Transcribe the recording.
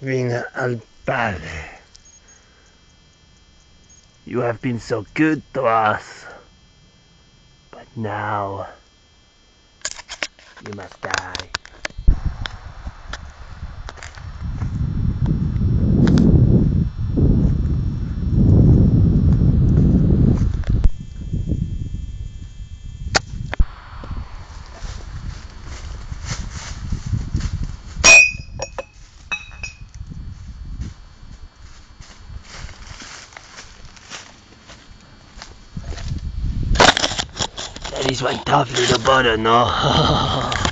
Rina al Padre. You have been so good to us. But now, you must die. That is one tough little butter, no?